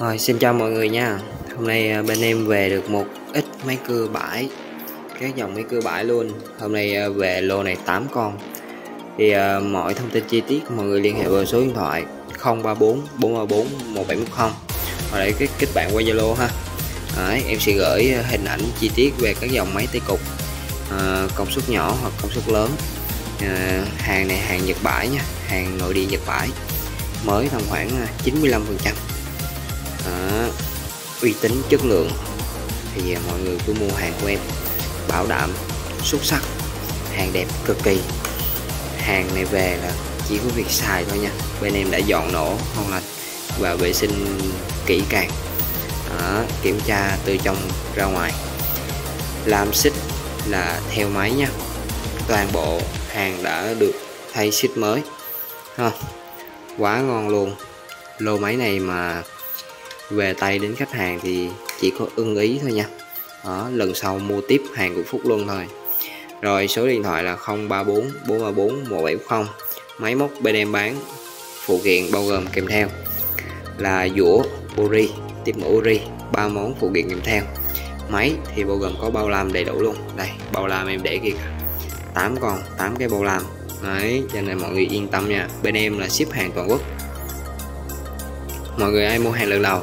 Rồi xin chào mọi người nha. Hôm nay à, bên em về được một ít máy cưa bãi. Các dòng máy cưa bãi luôn. Hôm nay à, về lô này 8 con. Thì uh, mọi thông tin chi tiết mọi người liên hệ vào số điện thoại 034 434 1710 Hoặc để kết, kết bạn qua Zalo ha. Đấy, Em sẽ gửi hình ảnh chi tiết về các dòng máy tay cục. Uh, Công suất nhỏ hoặc công suất lớn. Uh, Hàng này hàng Nhật bãi nha. Hàng nội địa Nhật bãi. Mới tầm khoảng 95% đó, uy tín chất lượng. Thì à, mọi người cứ mua hàng của em. Bảo đảm xuất sắc hàng đẹp cực kỳ. Hàng này về là chỉ có việc xài thôi nha. Bên em đã dọn nổ không lạnh và vệ sinh kỹ càng. Đó, kiểm tra từ trong ra ngoài. Làm xích là theo máy nha. Toàn bộ hàng đã được thay xích mới. Ha quá ngon luôn. Lô máy này mà về tay đến khách hàng thì chỉ có ưng ý thôi nha. Đó, lần sau mua tiếp hàng của Phúc luôn thôi. Rồi số điện thoại là 034 434 170 máy móc bên em bán phụ kiện bao gồm kèm theo là dũa uri tiếp mũ uri ba món phụ kiện kèm theo. Máy thì bao gồm có bao làm đầy đủ luôn. Đây bao làm em để kìa 8 con 8 cái bao làm. Đấy cho nên mọi người yên tâm nha. Bên em là ship hàng toàn quốc mọi người ai mua hàng lần đầu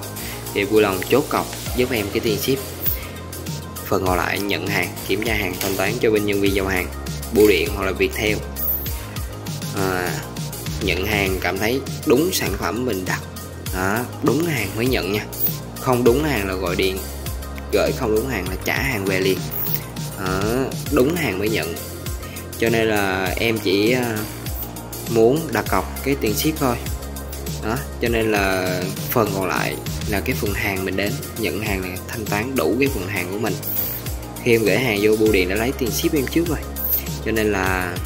thì vui lòng chốt cọc giúp em cái tiền ship. Phần còn lại nhận hàng kiểm tra hàng thanh toán cho bên nhân viên giao hàng bưu điện hoặc là Viettel à, nhận hàng cảm thấy đúng sản phẩm mình đặt. Đó, đúng hàng mới nhận nha. Không đúng hàng là gọi điện gửi không đúng hàng là trả hàng về liền. Đó, đúng hàng mới nhận. Cho nên là em chỉ à, muốn đặt cọc cái tiền ship thôi đó cho nên là phần còn lại là cái phần hàng mình đến. Nhận hàng này thanh toán đủ cái phần hàng của mình. Khi em gửi hàng vô bưu điện đã lấy tiền ship em trước rồi. Cho nên là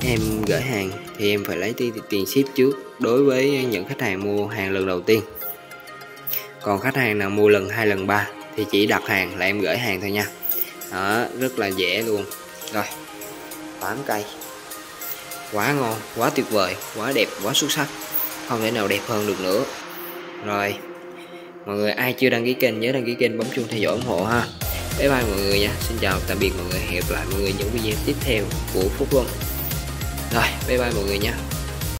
em gửi hàng thì em phải lấy tiền, ship trước đối với những khách hàng mua hàng lần đầu tiên. Còn khách hàng nào mua lần hai lần ba thì chỉ đặt hàng là em gửi hàng thôi nha. Đó rất là dễ luôn. Rồi 8 cây quá ngon, quá tuyệt vời, quá đẹp, quá xuất sắc. Không thể nào đẹp hơn được nữa. Rồi, mọi người, ai chưa đăng ký kênh nhớ đăng ký kênh bấm chuông theo dõi ủng hộ ha. Bye bye mọi người nha. Xin chào, tạm biệt mọi người. Hẹn gặp lại mọi người những video tiếp theo của phúc luân. Rồi, bye bye mọi người nha.